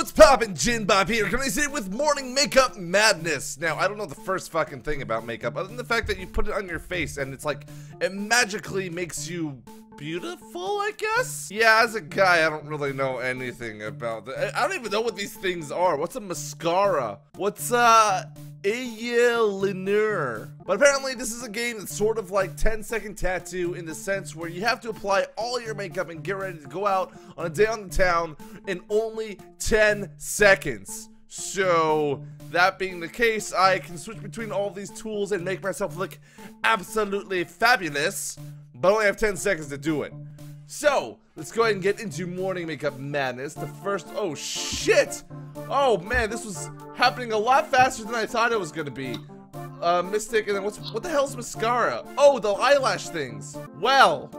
what's poppin'? JinBop here, coming to it with morning makeup madness. Now, I don't know the first fucking thing about makeup, other than the fact that you put it on your face and it's like, it magically makes you beautiful, I guess? Yeah, as a guy, I don't really know anything about that. I don't even know what these things are. What's a mascara? What's, uh, eyeliner? But apparently, this is a game that's sort of like 10 second tattoo in the sense where you have to apply all your makeup and get ready to go out on a day on the town in only 10 seconds. So, that being the case, I can switch between all these tools and make myself look absolutely fabulous but I only have 10 seconds to do it. So, let's go ahead and get into morning makeup madness. The first, oh shit! Oh man, this was happening a lot faster than I thought it was gonna be. Uh, Mystic, and then what's, what the hell's mascara? Oh, the eyelash things. Well,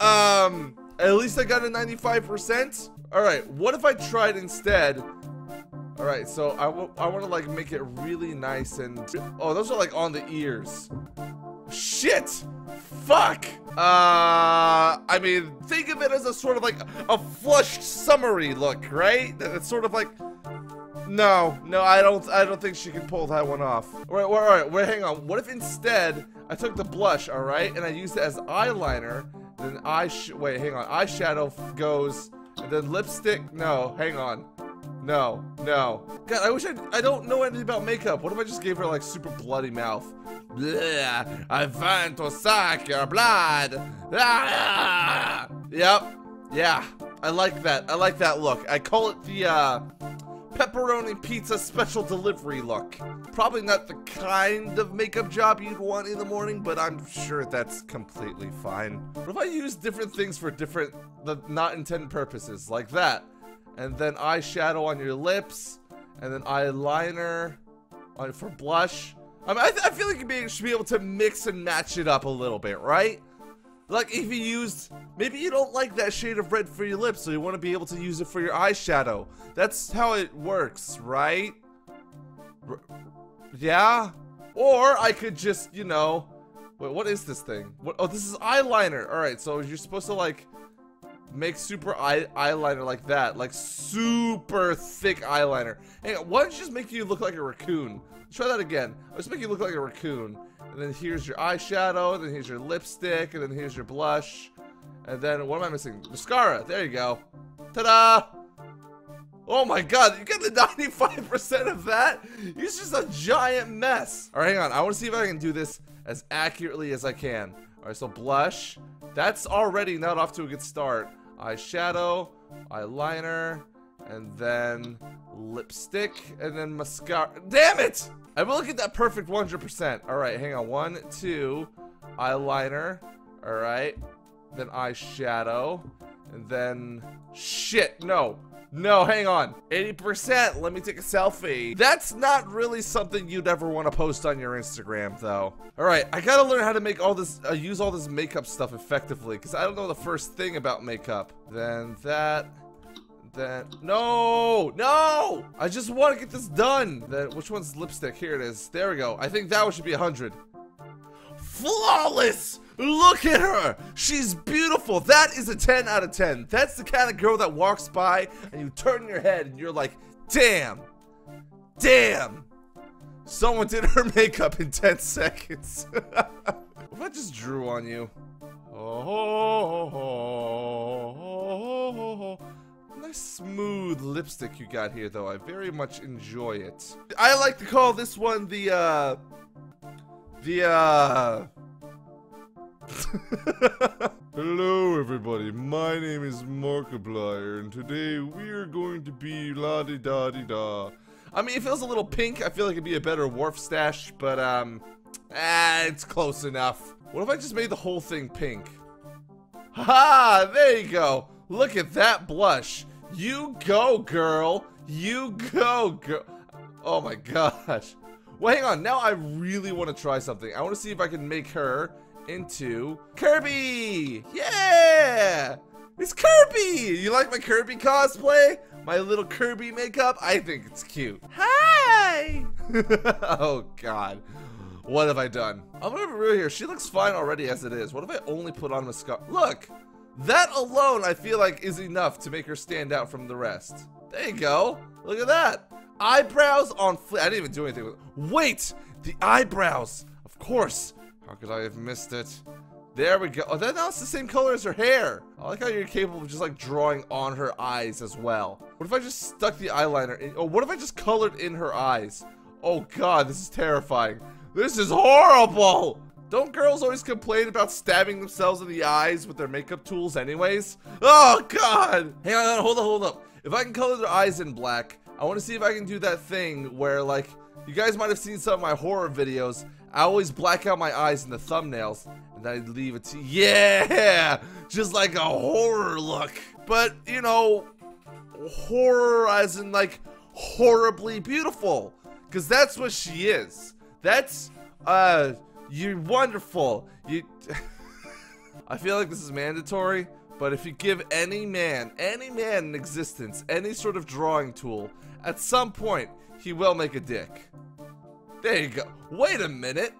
um, at least I got a 95%. All right, what if I tried instead? All right, so I, I want to like make it really nice and, oh, those are like on the ears. Shit! Fuck! Uh, I mean, think of it as a sort of like a flushed summery look, right? It's sort of like, no, no, I don't, I don't think she can pull that one off. All right, all right, wait, hang on. What if instead I took the blush, all right, and I used it as eyeliner, then eye, wait, hang on, eyeshadow goes, and then lipstick, no, hang on. No, no. God, I wish I, I don't know anything about makeup. What if I just gave her like super bloody mouth? Bleh, I want to suck your blood. Ah! Yep. Yeah. I like that. I like that look. I call it the uh, pepperoni pizza special delivery look. Probably not the kind of makeup job you'd want in the morning, but I'm sure that's completely fine. What if I use different things for different, the not intended purposes, like that? And then eyeshadow on your lips, and then eyeliner on for blush. I, mean, I, I feel like you should be able to mix and match it up a little bit, right? Like if you used, maybe you don't like that shade of red for your lips, so you want to be able to use it for your eyeshadow. That's how it works, right? R yeah? Or I could just, you know, wait, what is this thing? What, oh, this is eyeliner. All right, so you're supposed to like make super eye eyeliner like that, like super thick eyeliner. Hey, why don't you just make you look like a raccoon? Let's try that again. Let's make you look like a raccoon. And then here's your eyeshadow, and then here's your lipstick, and then here's your blush. And then, what am I missing? Mascara. There you go. Ta-da! Oh my god, you got the 95% of that? It's just a giant mess. All right, hang on. I want to see if I can do this as accurately as I can. All right, so blush. That's already not off to a good start eyeshadow, eyeliner, and then lipstick, and then mascara. Damn it! I will at that perfect 100%. All right, hang on. One, two, eyeliner. All right. Then eyeshadow. And then, shit, no. No, hang on. 80%. Let me take a selfie. That's not really something you'd ever want to post on your Instagram, though. All right, I gotta learn how to make all this, uh, use all this makeup stuff effectively, because I don't know the first thing about makeup. Then that, then, no, no! I just want to get this done. Then, which one's lipstick? Here it is. There we go. I think that one should be 100. Flawless! Look at her! She's beautiful! That is a 10 out of 10. That's the kind of girl that walks by and you turn your head and you're like, damn! Damn! Someone did her makeup in 10 seconds. what if I just drew on you? Oh, nice smooth lipstick you got here though. I very much enjoy it. I like to call this one the, uh, the, uh, Hello everybody, my name is Markiplier, and today we are going to be la-di-da-di-da. I mean, it feels a little pink, I feel like it'd be a better Wharf stash, but um, ah, it's close enough. What if I just made the whole thing pink? Ha! There you go. Look at that blush. You go, girl. You go, girl. Oh my gosh. Well, hang on. Now I really want to try something. I want to see if I can make her into Kirby! Yeah! It's Kirby! You like my Kirby cosplay? My little Kirby makeup? I think it's cute. Hi! oh god. What have I done? I'm gonna be real here. She looks fine already as it is. What if I only put on mascara? Look! That alone I feel like is enough to make her stand out from the rest. There you go. Look at that. Eyebrows on fleek. I didn't even do anything with Wait! The eyebrows! Of course. Oh, how could I have missed it? There we go. Oh, that now it's the same color as her hair. I like how you're capable of just like drawing on her eyes as well. What if I just stuck the eyeliner in? Oh, what if I just colored in her eyes? Oh god, this is terrifying. This is horrible! Don't girls always complain about stabbing themselves in the eyes with their makeup tools anyways? Oh god! Hang on, hold on, hold up. If I can color their eyes in black, I want to see if I can do that thing where like, you guys might have seen some of my horror videos. I always black out my eyes in the thumbnails and I leave it to yeah, just like a horror look. But you know, horror as in like horribly beautiful, because that's what she is. That's uh, you're wonderful. You. I feel like this is mandatory, but if you give any man, any man in existence, any sort of drawing tool, at some point he will make a dick. There you go. Wait a minute.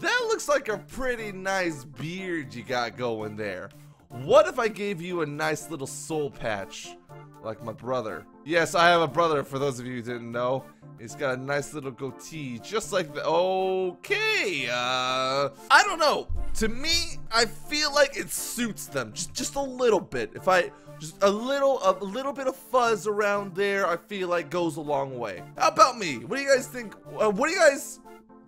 That looks like a pretty nice beard you got going there. What if I gave you a nice little soul patch? Like my brother. Yes, I have a brother, for those of you who didn't know. He's got a nice little goatee, just like the- Okay, uh... I don't know. To me, I feel like it suits them. Just, just a little bit. If I... Just a little, a little bit of fuzz around there, I feel like goes a long way. How about me? What do you guys think? Uh, what do you guys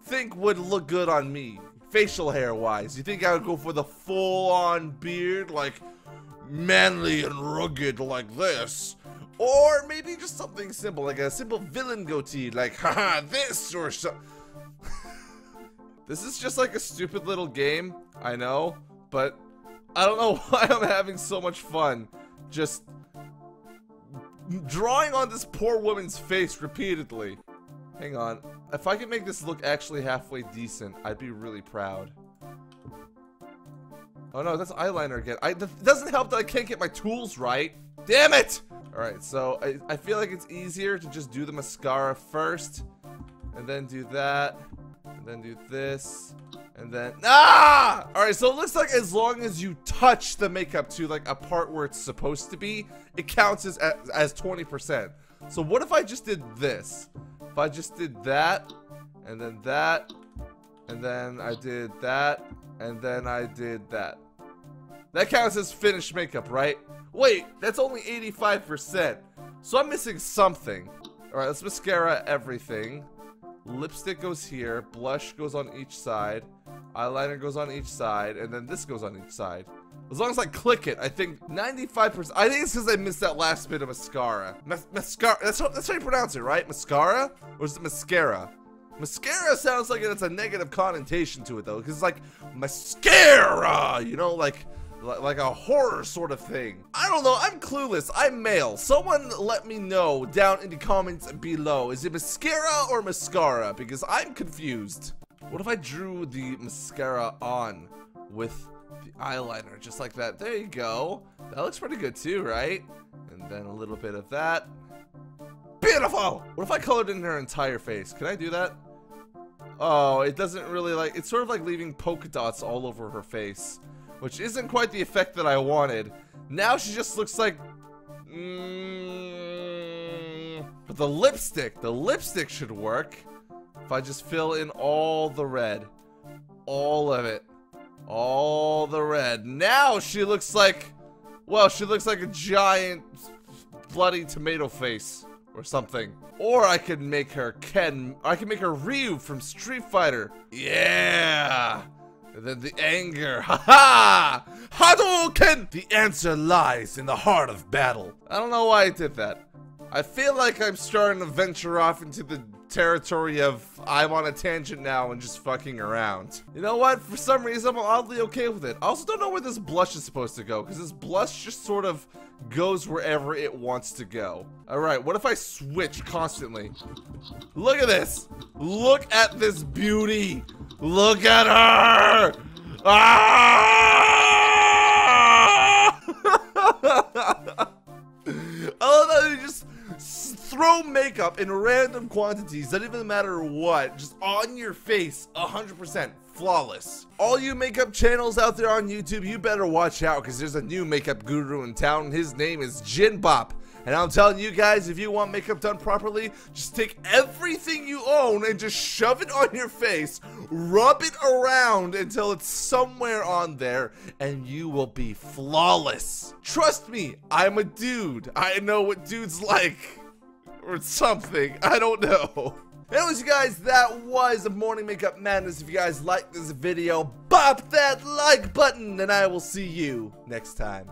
think would look good on me, facial hair wise? You think I would go for the full on beard, like manly and rugged like this? Or maybe just something simple, like a simple villain goatee, like haha this or so. this is just like a stupid little game, I know, but I don't know why I'm having so much fun just drawing on this poor woman's face repeatedly. Hang on. If I could make this look actually halfway decent, I'd be really proud. Oh no, that's eyeliner again. I, it doesn't help that I can't get my tools right. Damn it! Alright, so I, I feel like it's easier to just do the mascara first. And then do that. And then do this. And then, ah! Alright, so it looks like as long as you touch the makeup to like a part where it's supposed to be, it counts as, as 20%. So what if I just did this? If I just did that, and then that, and then I did that, and then I did that. That counts as finished makeup, right? Wait, that's only 85%. So I'm missing something. Alright, let's mascara everything. Lipstick goes here, blush goes on each side, eyeliner goes on each side, and then this goes on each side. As long as I click it, I think 95%. I think it's because I missed that last bit of mascara. Mas mascara. That's how, that's how you pronounce it, right? Mascara? Or is it mascara? Mascara sounds like it's a negative connotation to it, though, because it's like mascara, you know, like like a horror sort of thing. I don't know, I'm clueless, I'm male. Someone let me know down in the comments below. Is it mascara or mascara? Because I'm confused. What if I drew the mascara on with the eyeliner, just like that? There you go. That looks pretty good too, right? And then a little bit of that. Beautiful! What if I colored in her entire face? Can I do that? Oh, it doesn't really like, it's sort of like leaving polka dots all over her face which isn't quite the effect that I wanted. Now she just looks like... Mm, but the lipstick, the lipstick should work. If I just fill in all the red. All of it. All the red. Now she looks like... Well, she looks like a giant bloody tomato face or something. Or I could make her Ken. I could make her Ryu from Street Fighter. Yeah! And then the anger. Ha ha! Hadouken! The answer lies in the heart of battle. I don't know why I did that. I feel like I'm starting to venture off into the territory of I'm on a tangent now and just fucking around. You know what? For some reason, I'm oddly okay with it. I also don't know where this blush is supposed to go, because this blush just sort of goes wherever it wants to go. Alright, what if I switch constantly? Look at this! Look at this beauty! Look at her! Ah! I love how you just throw makeup in random quantities, doesn't even matter what, just on your face, 100%, flawless. All you makeup channels out there on YouTube, you better watch out, because there's a new makeup guru in town, his name is Jinbop. And I'm telling you guys, if you want makeup done properly, just take everything you own and just shove it on your face, rub it around until it's somewhere on there, and you will be flawless. Trust me, I'm a dude. I know what dudes like. Or something. I don't know. Anyways, you guys, that was Morning Makeup Madness. If you guys like this video, bop that like button, and I will see you next time.